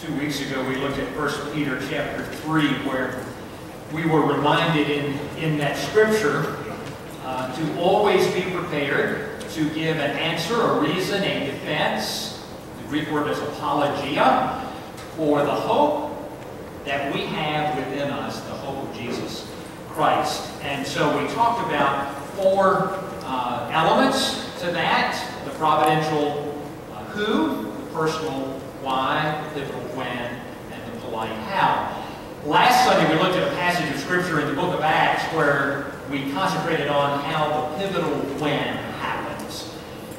Two weeks ago, we looked at 1 Peter chapter 3, where we were reminded in, in that scripture uh, to always be prepared to give an answer, a reason, a defense. The Greek word is apologia for the hope that we have within us, the hope of Jesus Christ. And so we talked about four uh, elements to that, the providential uh, who, the personal why, the pivotal when, and the polite how. Last Sunday we looked at a passage of Scripture in the book of Acts where we concentrated on how the pivotal when happens.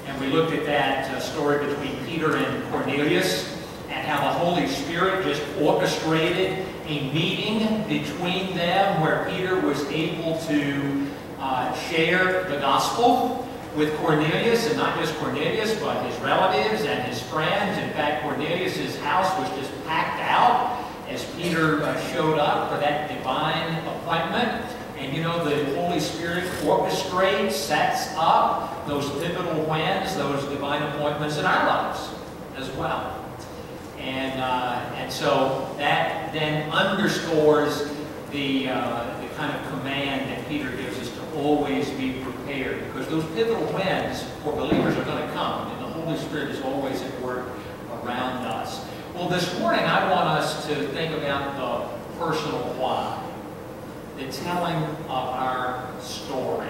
And we looked at that uh, story between Peter and Cornelius and how the Holy Spirit just orchestrated a meeting between them where Peter was able to uh, share the gospel with Cornelius, and not just Cornelius, but his relatives and his friends. In fact, Cornelius' house was just out as Peter uh, showed up for that divine appointment. And you know, the Holy Spirit orchestrates, sets up those pivotal whens, those divine appointments in our lives as well. And, uh, and so that then underscores the, uh, the kind of command that Peter gives us to always be prepared. Because those pivotal whens for believers are going to come, and the Holy Spirit is always at work around us. Well, this morning I want us to think about the personal why, the telling of our story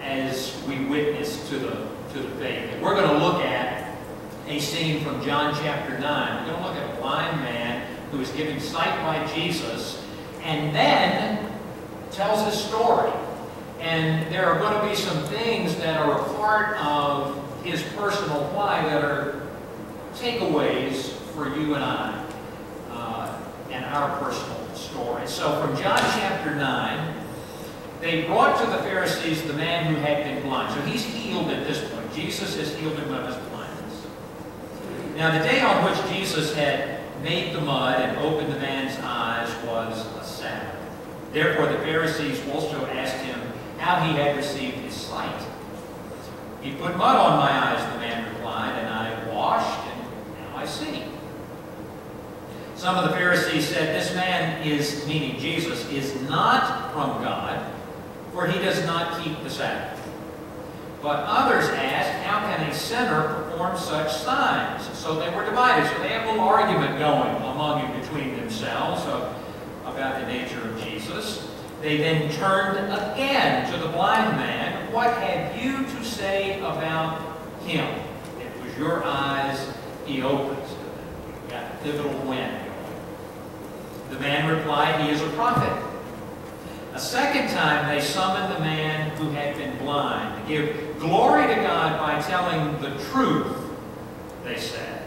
as we witness to the, to the faith. And we're going to look at a scene from John chapter 9. We're going to look at a blind man who is given sight by Jesus and then tells his story. And there are going to be some things that are a part of his personal why that are takeaways for you and I uh, and our personal story. So from John chapter 9, they brought to the Pharisees the man who had been blind. So he's healed at this point. Jesus has healed him of his blindness. Now the day on which Jesus had made the mud and opened the man's eyes was a Sabbath. Therefore the Pharisees also asked him how he had received his sight. He put mud on my eyes, see. Some of the Pharisees said, This man is, meaning Jesus, is not from God, for he does not keep the Sabbath. But others asked, How can a sinner perform such signs? So they were divided. So they have a little argument going among and between themselves about the nature of Jesus. They then turned again to the blind man. What have you to say about him? It was your eyes he opened. Pivotal when. The man replied, He is a prophet. A second time they summoned the man who had been blind to give glory to God by telling the truth, they said.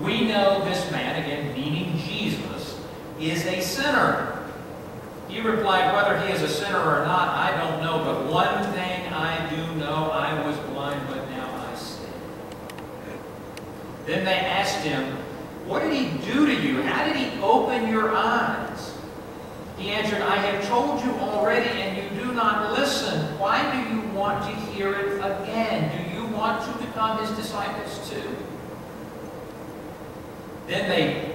We know this man, again meaning Jesus, is a sinner. He replied, whether he is a sinner or not, I don't know, but one thing I do know, I was blind, but now I see. Then they asked him, what did he do to you? How did he open your eyes? He answered, I have told you already, and you do not listen. Why do you want to hear it again? Do you want to become his disciples too? Then they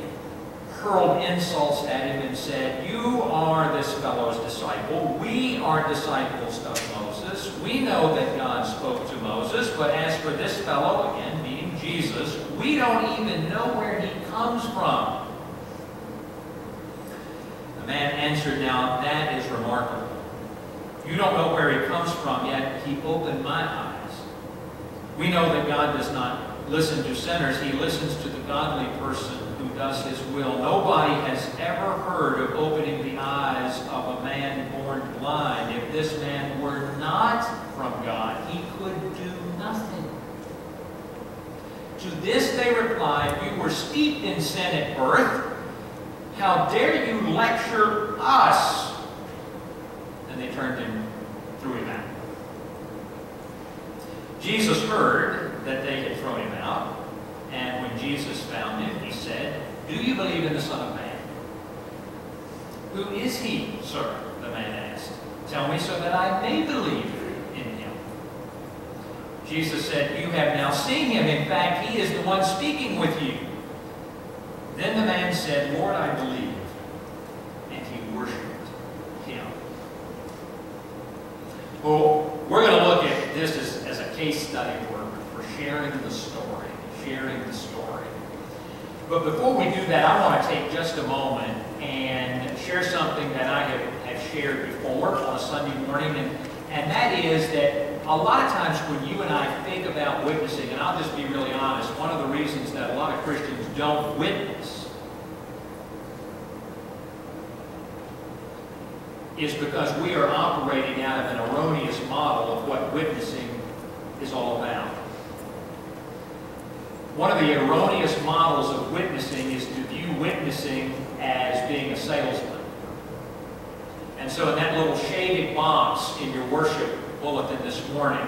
hurled insults at him and said, You are this fellow's disciple. We are disciples of Moses. We know that God spoke to Moses, but as for this fellow, again, meaning Jesus, we don't even know where he comes from. The man answered, Now that is remarkable. You don't know where he comes from, yet he opened my eyes. We know that God does not listen to sinners. He listens to the godly person who does his will. Nobody has ever heard of opening the eyes of a man born blind. If this man were not from God, he could. To this they replied, You were steeped in sin at birth. How dare you lecture us? And they turned him, threw him out. Jesus heard that they had thrown him out. And when Jesus found him, he said, Do you believe in the Son of Man? Who is he, sir? The man asked. Tell me so that I may believe. Jesus said, You have now seen him. In fact, he is the one speaking with you. Then the man said, Lord, I believe. And he worshiped him. Well, we're going to look at this as, as a case study for, for sharing the story, sharing the story. But before we do that, I want to take just a moment and share something that I have, have shared before on a Sunday morning, and, and that is that a lot of times when you and I think about witnessing, and I'll just be really honest, one of the reasons that a lot of Christians don't witness is because we are operating out of an erroneous model of what witnessing is all about. One of the erroneous models of witnessing is to view witnessing as being a salesman. And so in that little shaded box in your worship bulletin this morning,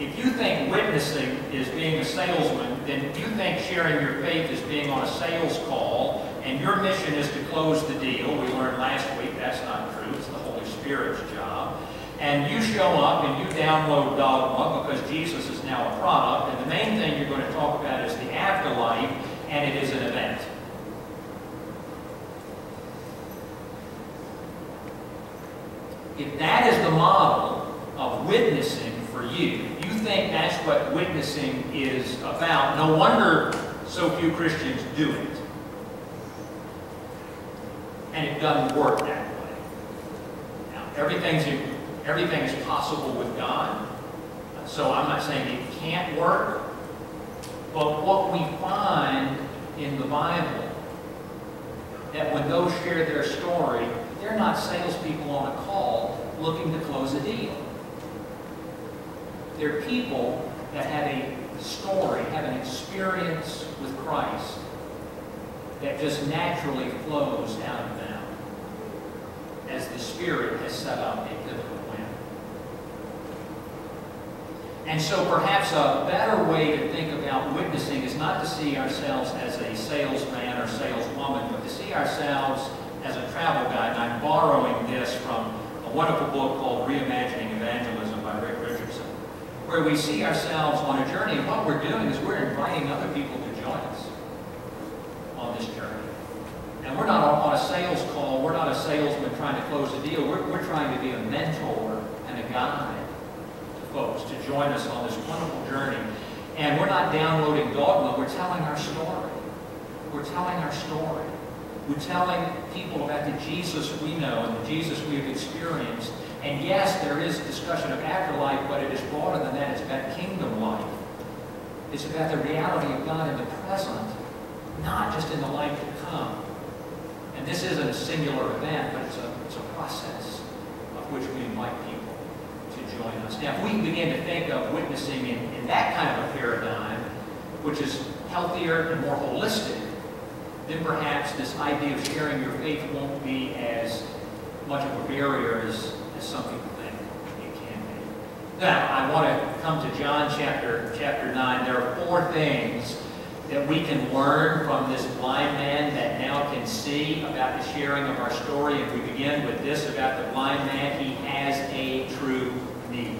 if you think witnessing is being a salesman, then you think sharing your faith is being on a sales call, and your mission is to close the deal. We learned last week that's not true. It's the Holy Spirit's job. And you show up and you download Dogma because Jesus is now a product, and the main thing you're going to talk about is the afterlife, and it is an event. If that is the model witnessing for you. You think that's what witnessing is about, no wonder so few Christians do it. And it doesn't work that way. Now, everything's, everything is possible with God, so I'm not saying it can't work, but what we find in the Bible, that when those share their story, they're not salespeople on a call looking to close a deal. They're people that have a story, have an experience with Christ that just naturally flows out of them as the Spirit has set up a pivotal plan. And so perhaps a better way to think about witnessing is not to see ourselves as a salesman or saleswoman, but to see ourselves as a travel guide. And I'm borrowing this from a wonderful book called Reimagining where we see ourselves on a journey. And what we're doing is we're inviting other people to join us on this journey. And we're not on a sales call. We're not a salesman trying to close a deal. We're, we're trying to be a mentor and a guide to folks to join us on this wonderful journey. And we're not downloading dogma. We're telling our story. We're telling our story. We're telling people about the Jesus we know and the Jesus we've experienced. And yes, there is discussion of afterlife, but it is broader than that. It's about kingdom life. It's about the reality of God in the present, not just in the life to come. And this isn't a singular event, but it's a, it's a process of which we invite people to join us. Now, if we begin to think of witnessing in, in that kind of a paradigm, which is healthier and more holistic, then perhaps this idea of sharing your faith won't be as much of a barrier as, as some people think can be. Now, I want to come to John chapter, chapter 9. There are four things that we can learn from this blind man that now can see about the sharing of our story. And we begin with this about the blind man. He has a true need.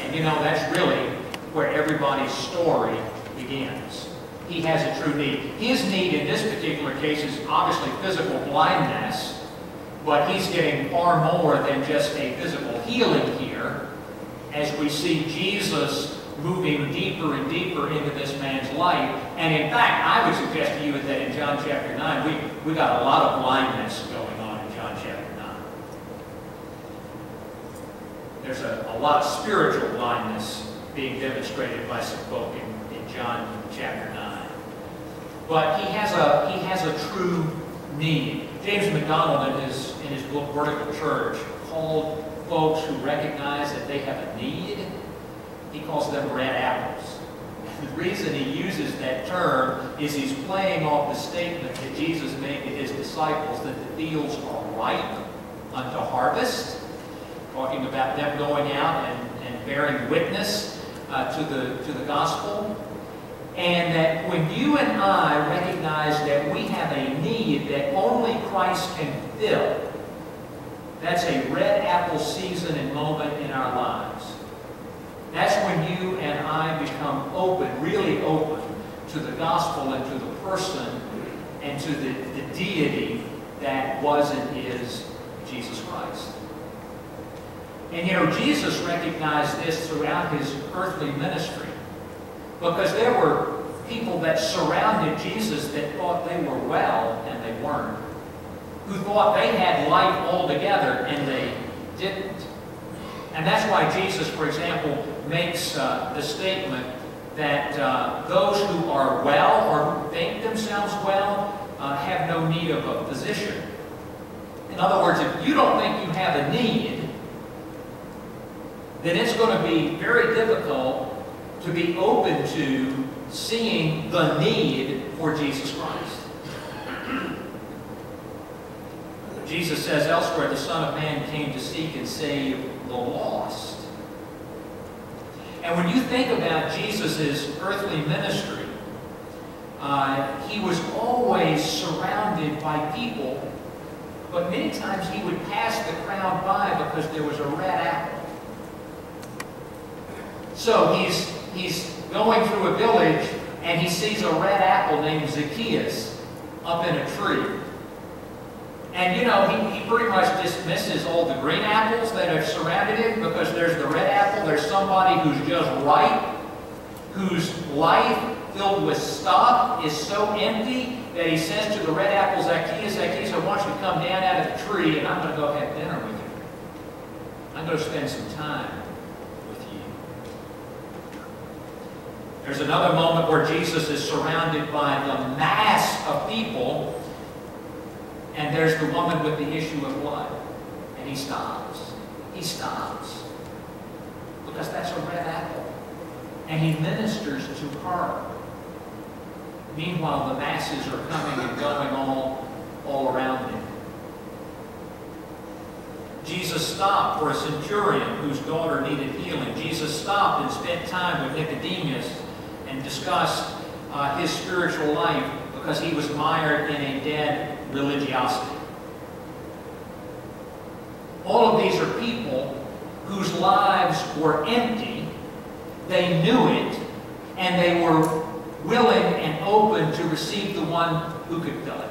And you know, that's really where everybody's story begins he has a true need. His need in this particular case is obviously physical blindness, but he's getting far more than just a physical healing here as we see Jesus moving deeper and deeper into this man's life. And in fact, I would suggest to you that in John chapter 9, we, we got a lot of blindness going on in John chapter 9. There's a, a lot of spiritual blindness being demonstrated by some folk in, in John chapter 9. But he has a, he has a true need. James MacDonald, in his, in his book Vertical Church, called folks who recognize that they have a need, he calls them red apples. The reason he uses that term is he's playing off the statement that Jesus made to his disciples that the fields are ripe unto harvest, talking about them going out and, and bearing witness uh, to, the, to the gospel. And that when you and I recognize that we have a need that only Christ can fill, that's a red apple season and moment in our lives. That's when you and I become open, really open, to the gospel and to the person and to the, the deity that was and is Jesus Christ. And you know, Jesus recognized this throughout his earthly ministry because there were people that surrounded Jesus that thought they were well and they weren't, who thought they had life all together and they didn't. And that's why Jesus, for example, makes uh, the statement that uh, those who are well or who think themselves well uh, have no need of a physician. In other words, if you don't think you have a need, then it's going to be very difficult to be open to seeing the need for Jesus Christ. Jesus says elsewhere, the Son of Man came to seek and save the lost. And when you think about Jesus' earthly ministry, uh, he was always surrounded by people, but many times he would pass the crowd by because there was a red apple. So he's, he's going through a village and he sees a red apple named Zacchaeus up in a tree. And you know, he, he pretty much dismisses all the green apples that have surrounded him because there's the red apple, there's somebody who's just ripe, whose life filled with stuff is so empty that he says to the red apple, Zacchaeus, Zacchaeus, I want you to come down out of the tree and I'm going to go have dinner with you. I'm going to spend some time with you. There's another moment where Jesus is surrounded by the mass of people and there's the woman with the issue of blood. And he stops. He stops. Because that's a red apple. And he ministers to her. Meanwhile, the masses are coming and going all, all around him. Jesus stopped for a centurion whose daughter needed healing. Jesus stopped and spent time with Nicodemus and discussed uh, his spiritual life because he was mired in a dead religiosity. All of these are people whose lives were empty, they knew it, and they were willing and open to receive the one who could fill it.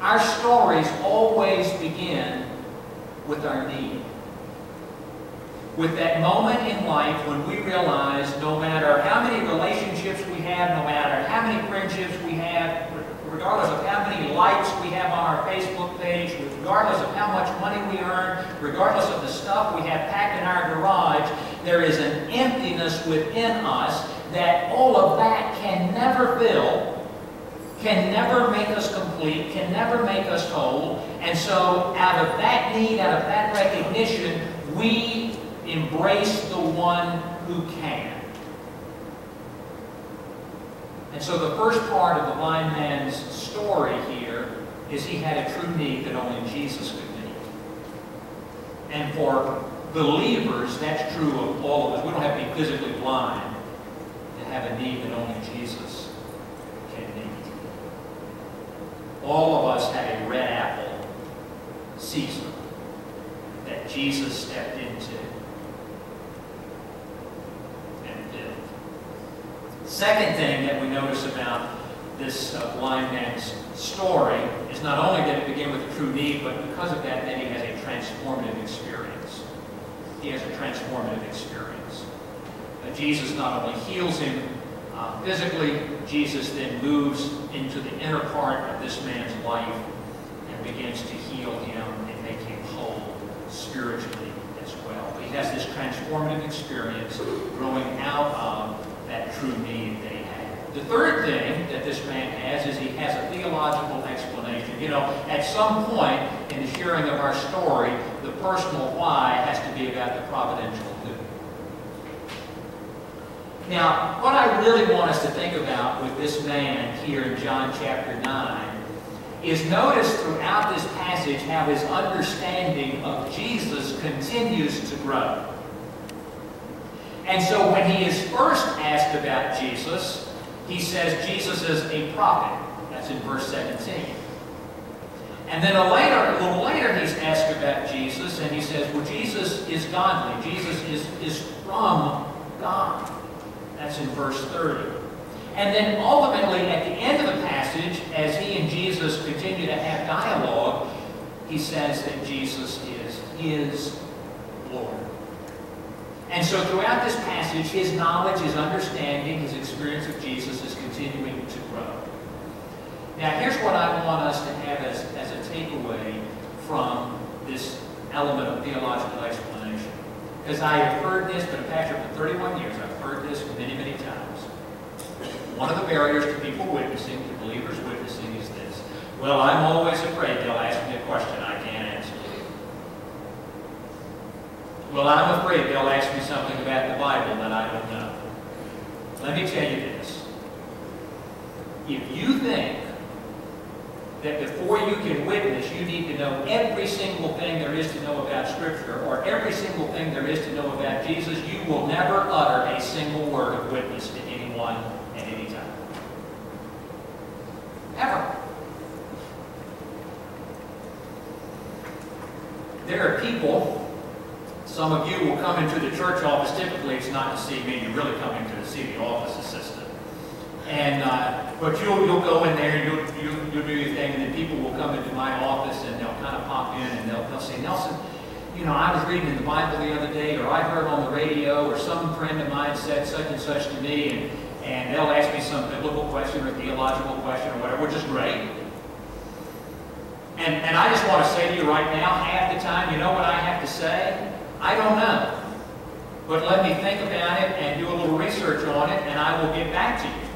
Our stories always begin with our need. With that moment in life when we realize no matter how many relationships we have, no matter how many friendships we have, regardless of how many likes we have on our Facebook page, regardless of how much money we earn, regardless of the stuff we have packed in our garage, there is an emptiness within us that all of that can never fill, can never make us complete, can never make us whole. And so out of that need, out of that recognition, we embrace the one who can. And so the first part of the blind man's story here is he had a true need that only Jesus could meet. And for believers, that's true of all of us. We don't have to be physically blind to have a need that only Jesus can meet. All of us had a red apple season that Jesus stepped into Second thing that we notice about this uh, blind man's story is not only did it begin with a true need, but because of that, then he has a transformative experience. He has a transformative experience. Uh, Jesus not only heals him uh, physically, Jesus then moves into the inner part of this man's life and begins to heal him and make him whole spiritually as well. But he has this transformative experience growing out of that true need they had. The third thing that this man has is he has a theological explanation. You know, at some point in the sharing of our story, the personal why has to be about the providential who. Now, what I really want us to think about with this man here in John chapter 9 is notice throughout this passage how his understanding of Jesus continues to grow. And so when he is first asked about Jesus, he says Jesus is a prophet. That's in verse 17. And then a, later, a little later, he's asked about Jesus, and he says, well, Jesus is godly. Jesus is, is from God. That's in verse 30. And then ultimately, at the end of the passage, as he and Jesus continue to have dialogue, he says that Jesus is his Lord. And so throughout this passage, his knowledge, his understanding, his experience of Jesus is continuing to grow. Now, here's what I want us to have as, as a takeaway from this element of theological explanation. Because I have heard this, been a pastor for 31 years, I've heard this many, many times. One of the barriers to people witnessing, to believers witnessing, is this. Well, I'm always afraid they'll ask me a question I can't answer. Well, I'm afraid they'll ask me something about the Bible that I don't know. Let me tell you this. If you think that before you can witness, you need to know every single thing there is to know about Scripture or every single thing there is to know about Jesus, you will never utter a single word of witness to anyone at any time. Ever. There are people some of you will come into the church office. Typically, it's not to see me. You're really coming to see the office assistant. And uh, but you'll you'll go in there and you'll, you'll you'll do your thing, and then people will come into my office and they'll kind of pop in and they'll they'll say, Nelson, you know, I was reading in the Bible the other day, or I heard on the radio, or some friend of mine said such and such to me, and and they'll ask me some biblical question or theological question or whatever, which is great. And, and I just want to say to you right now, half the time, you know what I have to say? I don't know. But let me think about it and do a little research on it, and I will get back to you.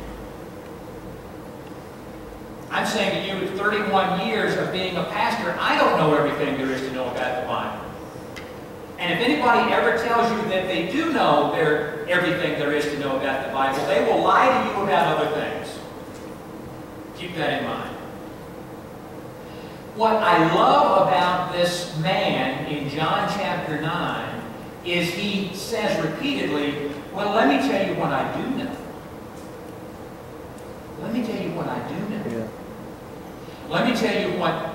I'm saying to you, with 31 years of being a pastor, I don't know everything there is to know about the Bible. And if anybody ever tells you that they do know everything there is to know about the Bible, they will lie to you about other things. Keep that in mind. What I love about this man in John chapter 9 is he says repeatedly, well, let me tell you what I do know. Let me tell you what I do know. Yeah. Let me tell you what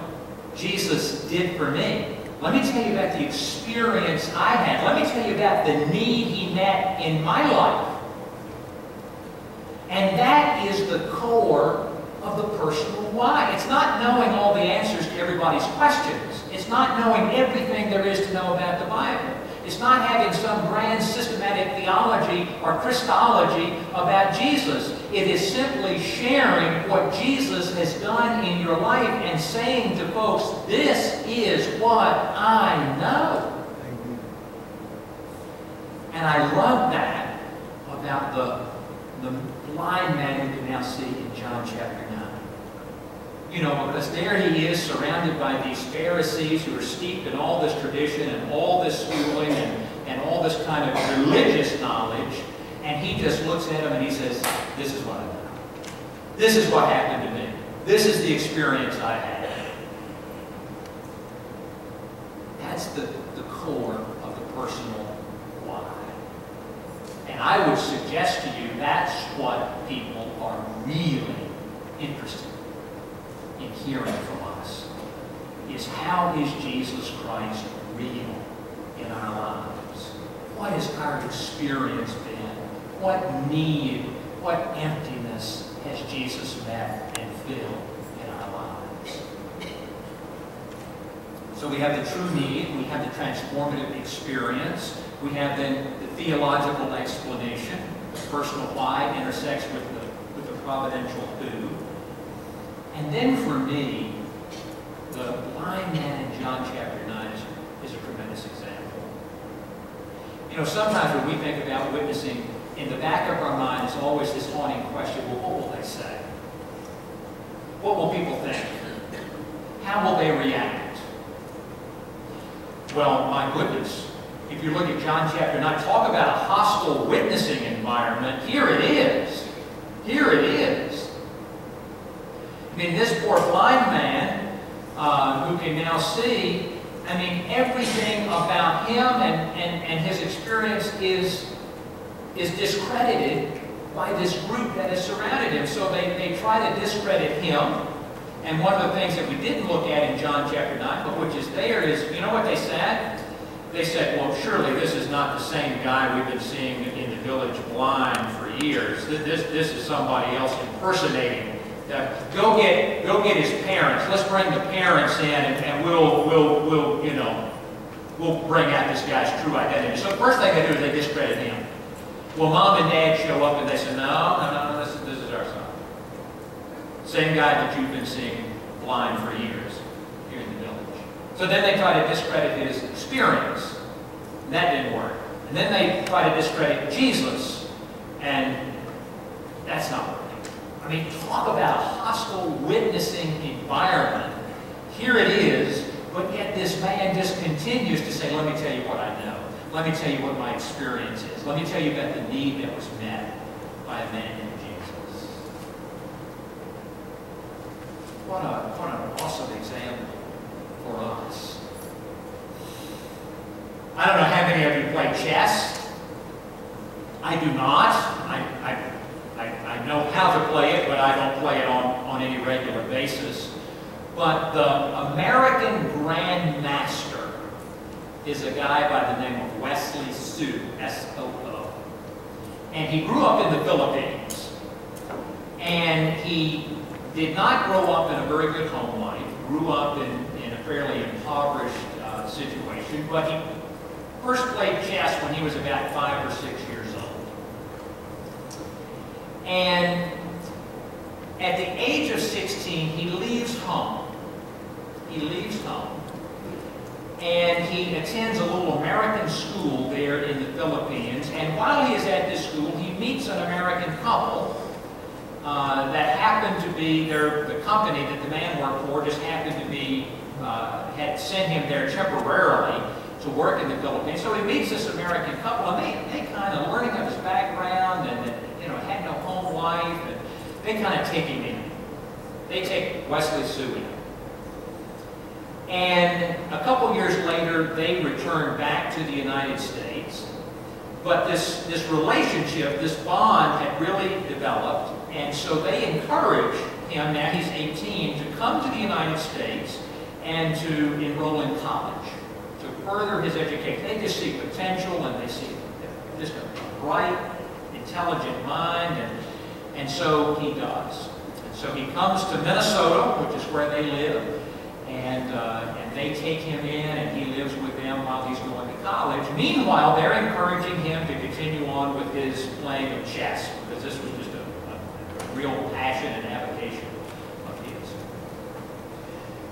Jesus did for me. Let me tell you about the experience I had. Let me tell you about the need he met in my life. And that is the core of the personal why. It's not knowing all the answers to everybody's questions. It's not knowing everything there is to know about the Bible. It's not having some grand systematic theology or Christology about Jesus. It is simply sharing what Jesus has done in your life and saying to folks, this is what I know. And I love that about the, the blind man who can now see in John chapter 9. You know, because there he is surrounded by these Pharisees who are steeped in all this tradition and all this schooling and, and all this kind of religious knowledge. And he just looks at them and he says, this is what I know. This is what happened to me. This is the experience I had. That's the, the core of the personal. And I would suggest to you that's what people are really interested in in hearing from us is how is Jesus Christ real in our lives? What has our experience been? What need, what emptiness has Jesus met and filled in our lives? So we have the true need, we have the transformative experience, we have then the theological explanation, the personal why intersects with the, with the providential who, and then for me, the blind man in John chapter 9 is, is a tremendous example. You know, sometimes when we think about witnessing, in the back of our mind is always this haunting question, well, what will they say? What will people think? How will they react? Well, my goodness, if you look at John chapter 9, talk about a hostile witnessing environment. Here it is. Here it is. I mean, this poor blind man uh, who can now see, I mean, everything about him and, and, and his experience is, is discredited by this group that has surrounded him. So they, they try to discredit him. And one of the things that we didn't look at in John chapter 9, but which is there, is you know what they said? They said, well, surely this is not the same guy we've been seeing in the village blind for years. This, this is somebody else impersonating Uh, go get go get his parents. Let's bring the parents in, and, and we'll we'll we'll you know we'll bring out this guy's true identity. So the first thing they do is they discredit him. Well, mom and dad show up and they say, no, no, no, this is this is our son. Same guy that you've been seeing blind for years here in the. So then they try to discredit his experience. And that didn't work. And then they try to discredit Jesus. And that's not working. I mean, talk about a hostile witnessing environment. Here it is, but yet this man just continues to say, let me tell you what I know. Let me tell you what my experience is. Let me tell you about the need that was met by a man named Jesus. What, a, what an awesome example for us. I don't know how many of you play chess. I do not. I, I I, I know how to play it, but I don't play it on, on any regular basis. But the American Grandmaster is a guy by the name of Wesley So, S-O-O. And he grew up in the Philippines. And he did not grow up in a very good home life, grew up in, fairly impoverished uh, situation, but he first played chess when he was about five or six years old. And at the age of 16, he leaves home. He leaves home. And he attends a little American school there in the Philippines. And while he is at this school, he meets an American couple uh, that happened to be, their, the company that the man worked for just happened to be, uh, had sent him there temporarily to work in the Philippines. So he meets this American couple, and they, they kind of learning of his background and, you know, had no home life, and they kind of take him in. They take Wesley So in. And a couple years later, they return back to the United States. But this, this relationship, this bond had really developed, and so they encourage him, now he's 18, to come to the United States and to enroll in college, to further his education. They just see potential and they see just a bright, intelligent mind, and, and so he does. And so he comes to Minnesota, which is where they live, and, uh, and they take him in, and he lives with them while he's going to college. Meanwhile, they're encouraging him to continue on with his playing of chess, because this was just a, a, real passion and avocation.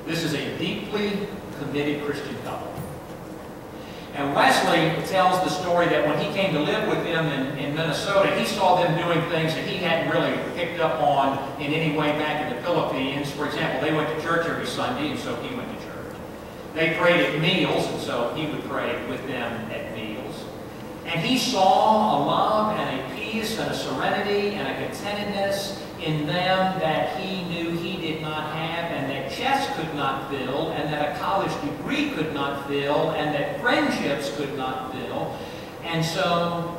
This is a deeply committed Christian couple. And Wesley tells the story that when he came to live with them in, in Minnesota, he saw them doing things that he hadn't really picked up on in any way back in the Philippines. For example, they went to church every Sunday, and so he went to church. They prayed at meals, and so he would pray with them at meals. And he saw a love and a peace and a serenity and a contentedness in them that he knew he did not have could not fill and that a college degree could not fill and that friendships could not fill. And so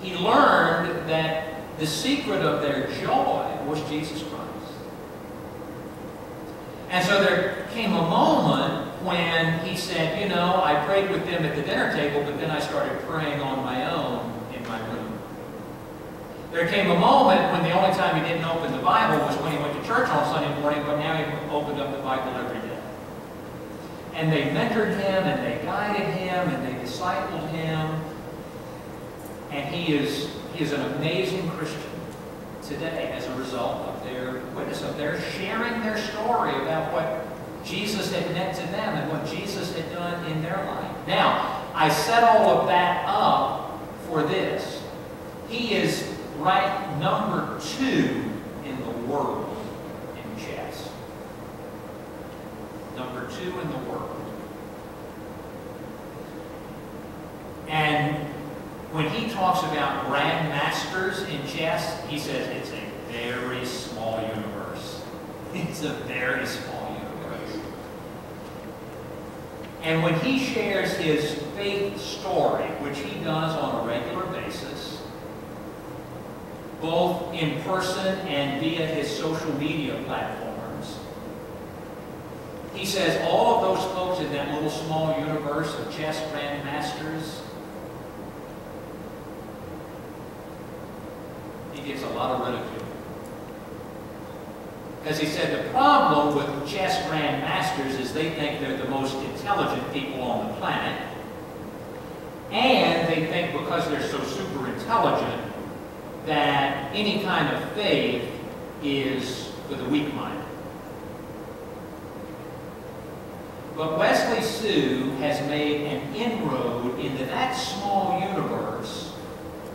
he learned that the secret of their joy was Jesus Christ. And so there came a moment when he said, you know, I prayed with them at the dinner table, but then I started praying on my own in my room. There came a moment when the only time he didn't open the Bible was when he went to church on Sunday morning, but now he opened up the Bible every day. And they mentored him, and they guided him, and they discipled him. And he is, he is an amazing Christian today as a result of their witness, of their sharing their story about what Jesus had meant to them and what Jesus had done in their life. Now, I set all of that up for this. He is ranked number two in the world in chess. Number two in the world. And when he talks about grandmasters in chess, he says it's a very small universe. It's a very small universe. And when he shares his faith story, which he does on a regular basis, both in person and via his social media platforms. He says all of those folks in that little small universe of chess grandmasters, he gets a lot of ridicule. Because he said the problem with chess grandmasters is they think they're the most intelligent people on the planet. And they think because they're so super intelligent that any kind of faith is for the weak minded. But Wesley So has made an inroad into that small universe,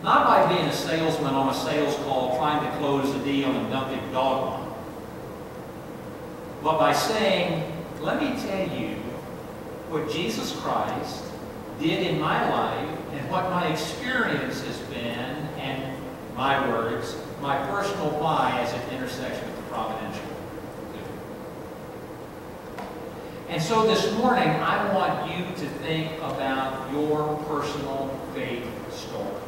not by being a salesman on a sales call trying to close a deal and dumping dogma, but by saying, let me tell you what Jesus Christ did in my life and what my experience has been my words, my personal why as an intersection with the providential. And so this morning, I want you to think about your personal faith story.